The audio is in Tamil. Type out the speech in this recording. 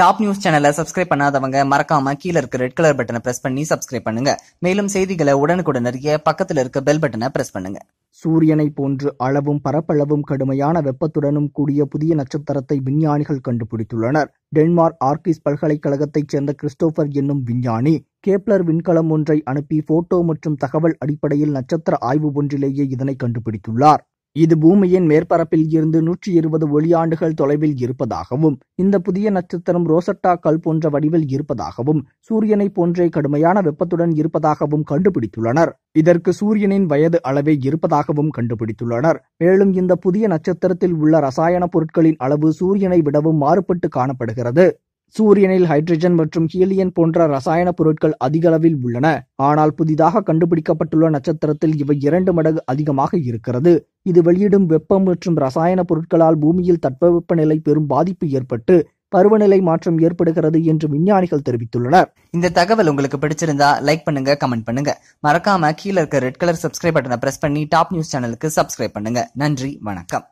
டாப் நியூஸ் சேனலை சப்ஸ்கிரைப் பண்ணாதவங்க மறக்காம கீழே இருக்க ரெட் கலர் பட்டனை பிரஸ் பண்ணி சப்ஸ்கிரைப் பண்ணுங்க. மேலும் செய்திகளை உடனுக்குடன் அறிய பக்கத்தில் இருக்க பெல் பட்டனை பிரஸ் பண்ணுங்க. சூரியனை போன்று அளவும் பரப்பளவும் கடுமையான வெப்பத்துடனும் கூடிய புதிய நட்சத்திரத்தை விஞ்ஞானிகள் கண்டுபிடித்துள்ளனர். டென்மார்க் ஆர்கிஸ் பல்கலைக்கழகத்தைச் சேர்ந்த கிறிஸ்டோபர் என்னும் விஞ்ஞானி கேப்லர் விண்கலம் ஒன்றை அனுப்பி போட்டோ மற்றும் தகவல் அடிப்படையில் நட்சத்திர ஆய்வு ஒன்றிலேயே இதனை கண்டுபிடித்துள்ளார். இது பூமியின் மேற்பரப்பில் இருந்து நூற்றி இருபது ஒளியாண்டுகள் தொலைவில் இருப்பதாகவும் இந்த புதிய நட்சத்திரம் ரோசட்டா கல் போன்ற வடிவில் இருப்பதாகவும் சூரியனை போன்றே கடுமையான வெப்பத்துடன் இருப்பதாகவும் கண்டுபிடித்துள்ளனர். இதற்கு சூரியனின் வயது அளவே இருப்பதாகவும் கண்டுபிடித்துள்ளனர். மேலும் இந்த புதிய நட்சத்திரத்தில் உள்ள ரசாயன பொருட்களின் அளவு சூரியனை விடவும் மாறுபட்டு காணப்படுகிறது. சூரியனில் ஹைட்ரஜன் மற்றும் ஹீலியன் போன்ற ரசாயன பொருட்கள் அதிகளவில் உள்ளன. ஆனால் புதிதாக கண்டுபிடிக்கப்பட்டுள்ள நட்சத்திரத்தில் இவை இரண்டு மடங்கு அதிகமாக இருக்கிறது. இது வெளியிடும் வெப்பம் மற்றும் ரசாயன பொருட்களால் பூமியில் தட்பவெப்பநிலை பெரும் பாதிப்பு ஏற்பட்டு பருவநிலை மாற்றம் ஏற்படுகிறது என்று விஞ்ஞானிகள் தெரிவித்துள்ளனர். இந்த தகவல் உங்களுக்கு பிடிச்சிருந்தா லைக் பண்ணுங்க கமெண்ட் பண்ணுங்க. மறக்காம கீழ இருக்க ரெட் கலர் சப்ஸ்கிரைப் பட்டனை பிரஸ் பண்ணி டாப் நியூஸ் சேனலுக்கு சப்ஸ்கிரைப் பண்ணுங்க. நன்றி வணக்கம்.